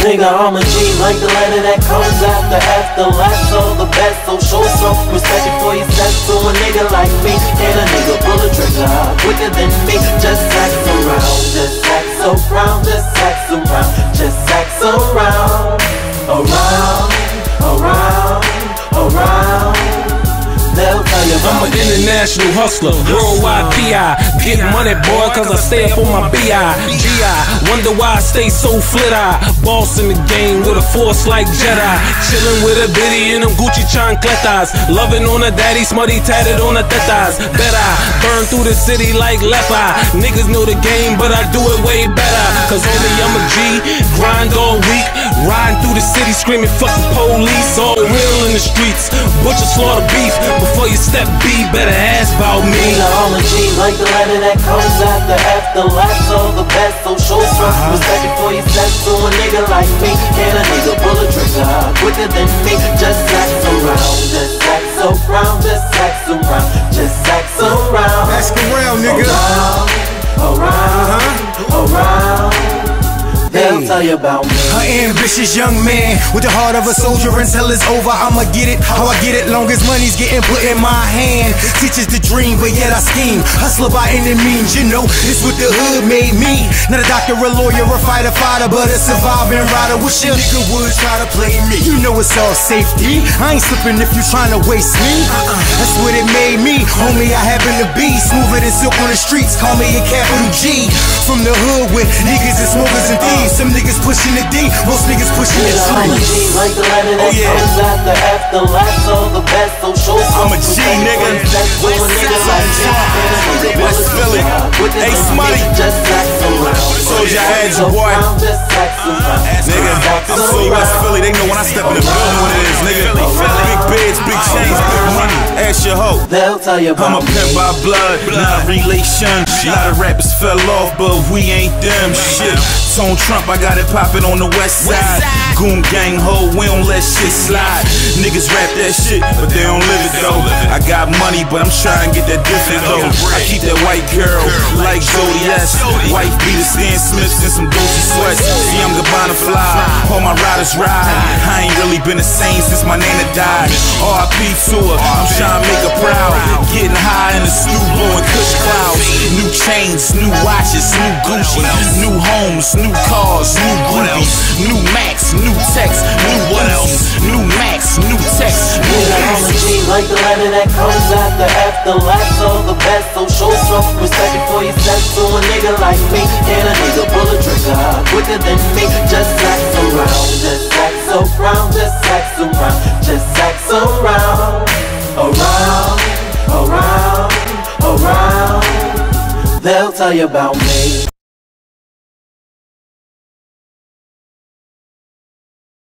Nigga, I'm a G like the letter that comes after after last all the best. So show some respect before you step to a nigga like me. And a nigga pull a trigger quicker than me. Just act around, just act around, just act around, just around, around, around, I'm an international hustler, worldwide PI. Get money, boy, cause I stay up on my BI. GI, wonder why I stay so flit eye. Boss in the game with a force like Jedi. Chillin' with a biddy in them Gucci chancletas. Loving on a daddy, smutty tatted on the tetas. Bet I burn through the city like leper. Niggas know the game, but I do it way better. Cause only I'm a G, grind all week. Riding through the city screaming, fuck the police. All real in the streets, butcher slaughter beef. Before you step B, better ask about me. Like the letter that comes after after last of the best. So show some respect before you step to a nigga like me. Can a nigga pull a trigger quicker than me? Tell you about me. Ambitious young man with the heart of a soldier until it's over. I'ma get it how I get it, long as money's getting put in my hand. Teaches the dream, but yet I scheme. Hustler by any means, you know, it's what the hood made me. Not a doctor, a lawyer, a fighter, fighter, but a surviving rider. Wish a nigga would try to play me. You know it's all safety. I ain't slipping if you trying to waste me. Uh-uh. That's what it made me. Homie, I happen to be smoother than silk on the streets. Call me a capital G. From the hood with niggas and smokers and thieves. Some niggas pushing the D, most niggas pushing the i I'm a G like the letter that oh, yeah. comes after after last all the best. So show some I'm a G nigga. West Side, West Philly. Hey, Smutty. Had you, boy. Nigga, so West Philly. They know when I step in the building what it is, nigga. Big beds, big chains, big money. Ask your hoe. They'll tell you I'm a pimp by blood, not relation. A lot of rappers fell off, but we ain't them shit. Tone Trump, I got it poppin' on the west side. Goon gang ho, we don't let shit slide. Niggas rap that shit, but they don't live it though. I got money, but I'm trying to get that different though. I keep that white girl like Zodiac. White beater, Stan Smiths, and some Gucci sweats. See, I'm Gabbana fly, all my riders ride. I ain't really been the same since my nana died. RIP to her, I'm trying to make her proud. Getting high in the stew, blowing kush clouds. New chains, new watches, new Gucci, new homes, new cars, new groupies, new Max, new text, new what else? New Max, new text, new G like the letter that comes after after last all the best. So show some respect before you step to a nigga like me. Can a nigga pull a trigger quicker than me? Just act around, just act around, just act around, just act around, around, around, around. They'll tell you about me.